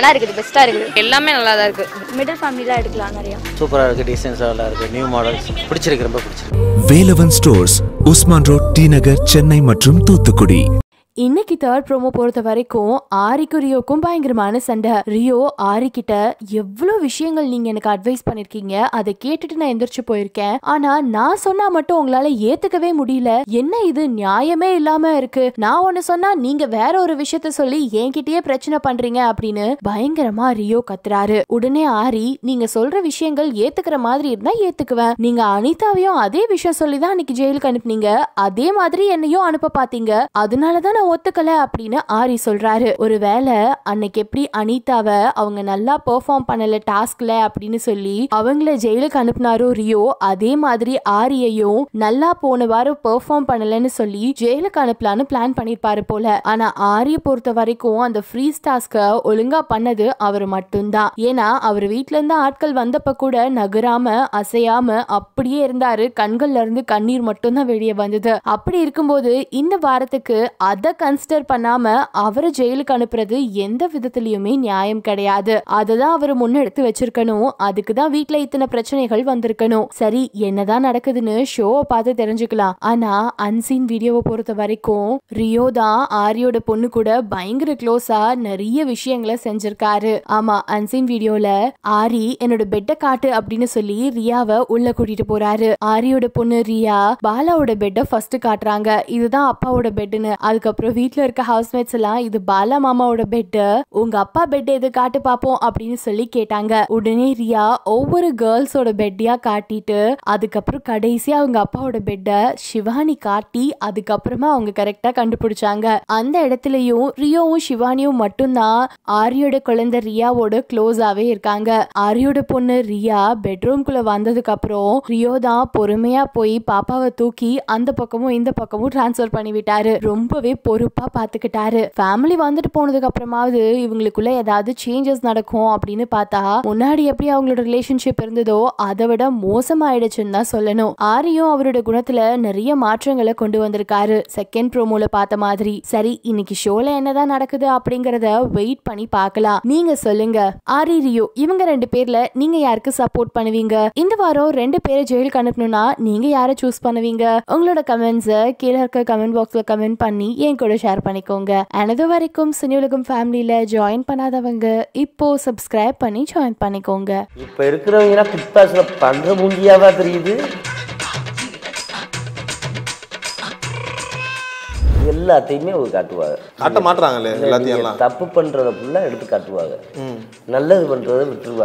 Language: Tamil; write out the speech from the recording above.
நல்லா இருக்குது பெஸ்ட்டாக இருக்குது. எல்லாமே நல்லா தான் இருக்குது மிடில் ஃபேமிலிலாம் எடுக்கலாம் நிறையா. சூப்பராக இருக்குது டீசென்ஸாக நல்லா இருக்குது நியூ மாடல்ஸ் பிடிச்சிருக்கு ரொம்ப பிடிச்சிருக்கு. Velavan Stores Usman Road T Nagar Chennai மற்றும் தூத்துக்குடி. இன்னைக்கு தேர்ட் ப்ரோமோ பொறுத்த வரைக்கும் ஆரிக்கும் ரியோக்கும் பயங்கரமான சண்டை. ரியோ ஆரி கிட்ட எவ்வளோ விஷயங்கள் நீங்க எனக்கு அட்வைஸ் பண்ணிருக்கீங்க அதை கேட்டுட்டு நான் எந்திரிச்சு போயிருக்கேன். ஆனா நான் சொன்னா மட்டும் உங்களால ஏத்துக்கவே முடியல. என்ன இது? நியாயமே இல்லாம இருக்கு. நான் ஒன்னு சொன்னா நீங்க வேற ஒரு விஷயத்த சொல்லி என்கிட்டயே பிரச்சனை பண்றீங்க அப்படின்னு பயங்கரமா ரியோ கத்துறாரு. உடனே ஆரி நீங்க சொல்ற விஷயங்கள் ஏத்துக்கிற மாதிரி இருந்தா ஏத்துக்குவேன். நீங்க அனிதாவையும் அதே விஷயம் சொல்லி தான் அன்னைக்கு ஜெயிலுக்கு அனுப்புனீங்க. அதே மாதிரி என்னையும் அனுப்ப பாத்தீங்க. அதனாலதான் நான் ஒத்துக்கல அப்படின்னு ஆரி சொல்றாரு. ஒருவேளை அன்னைக்கு எப்படி அனிதாவை அவங்க நல்லா பெர்ஃபார்ம் பண்ணல டாஸ்க்ல அப்படின்னு சொல்லி அவங்கள ஜெயிலுக்கு அனுப்புனாரோ ரியோ அதே மாதிரி ஆரியையும் நல்லா போன வாரம் பெர்ஃபார்ம் பண்ணலன்னு சொல்லி ஜெயிலுக்கு அனுப்பலான்னு பிளான் பண்ணிருப்பாரு போல. ஆனா ஆரிய பொறுத்த வரைக்கும் அந்த ஃப்ரீஸ் டாஸ்க ஒழுங்கா பண்ணது அவர் மட்டும்தான். ஏன்னா அவர் வீட்ல இருந்து ஆட்கள் வந்தப்ப கூட நகராம அசையாம அப்படியே இருந்தாரு. கண்கள்ல இருந்து கண்ணீர் மட்டும்தான் வெளியே வந்தது. அப்படி இருக்கும்போது இந்த வாரத்துக்கு அதை கன்சிடர் பண்ணாம அவரை ஜெயிலுக்கு அனுப்புறது எந்த விதத்திலயுமே நியாயம் கிடையாது. அததான் அவர் முன்னெடுத்து வச்சிருக்கணும். அதுக்கு தான் வீட்ல இத்தனை பிரச்சனைகள் வந்திருக்கணும். சரி என்னதான் நடக்குதுன்னு ஷோவை பார்த்து தெரிஞ்சுக்கலாம். ஆனா அன்சீன் வீடியோவை பொறுத்த வரைக்கும் ரியோ தான் ஆரியோட பொண்ணு கூட பயங்கர க்ளோஸா நிறைய விஷயங்களை செஞ்சிருக்காரு. ஆமா அன்சீன் வீடியோல ஆரி என்னோட பெட்டை காட்டு அப்படின்னு சொல்லி ரியாவை உள்ள கூட்டிட்டு போறாரு. ஆரியோட பொண்ணு ரியா பாலாவோட பெட்டை ஃபர்ஸ்ட் காட்டுறாங்க. இதுதான் அப்பாவோட பெட்டுன்னு அதுக்கப்புறம் அப்புறம் வீட்டில் இருக்க ஹவுஸ்மேட்ஸ் எல்லாம் இது பாலா மாமாவோட பெட்டு உங்க அப்பா பெட் எது காட்டு பார்ப்போம் அப்படின்னு சொல்லி கேட்டாங்க. உடனே ரியா ஒவ்வொரு கேர்ள்ஸோட பெட்டியா காட்டிட்டு அதுக்கப்புறம் கடைசியா அவங்க அப்பாவோட பெட்டை சிவானி காட்டி அதுக்கப்புறமா அவங்க கரெக்டா கண்டுபிடிச்சாங்க. அந்த இடத்துலயும் ரியோவும் சிவானியும் மட்டும்தான் ஆரியோட குழந்தை ரியாவோட க்ளோஸாவே இருக்காங்க. ஆரியோட பொண்ணு ரியா பெட்ரூம்குள்ள வந்ததுக்கு அப்புறம் ரியோ தான் பொறுமையா போய் பாப்பாவை தூக்கி அந்த பக்கமும் இந்த பக்கமும் டிரான்ஸ்ஃபர் பண்ணி விட்டாரு ரொம்பவே பொறுப்பா பாத்துக்கிட்டாரு. ஃபேமிலி வந்துட்டு போனதுக்கு அப்புறமாவது இவங்களுக்குள்ள ஏதாவது சேஞ்சஸ் நடக்கும் அப்படின்னு பார்த்தா முன்னாடி எப்படி அவங்களோட ரிலேஷன்ஷிப் இருந்ததோ அதை விட மோசமாயிடுச்சுன்னு தான் சொல்லணும். ஆரியும் அவரோட குணத்துல நிறைய மாற்றங்களை கொண்டு வந்திருக்காரு. செகண்ட் ப்ரோமோல பார்த்த மாதிரி. சரி இன்னைக்கு ஷோல என்னதான் நடக்குது அப்படிங்கறத வெயிட் பண்ணி பார்க்கலாம். நீங்க சொல்லுங்க. ஆரி ரியோ இவங்க ரெண்டு பேர்ல நீங்க யாருக்கு சப்போர்ட் பண்ணுவீங்க? இந்த வாரம் ரெண்டு பேரை ஜெயிலுக்கு அனுப்பணும்னா நீங்க யாரை சூஸ் பண்ணுவீங்க? உங்களோட கமெண்ட்ஸை கீழே இருக்க கமெண்ட் பாக்ஸ்ல கமெண்ட் பண்ணி என் கூட ஷேர் பண்ணிக்கோங்க. எனது வரைக்கும் சினியுலகம் ஃபேமிலியில ஜாயின் பண்ணாதவங்க இப்போ சப்ஸ்கிரைப் பண்ணி ஜாயின் பண்ணிக்கோங்க. இப்போ இருக்கிறவங்க பிக் பாஸ்ல பண்ற மூஞ்சியாவா தெரியுது? எல்லாத்தையுமே அவங்க காட்டுவாங்க. காட்ட மாட்டுறாங்களே எல்லாத்தையும் தப்பு பண்றத ஃபுல்லா எடுத்து காட்டுவாங்க. நல்லது பண்றதை விட்டுருவாங்க.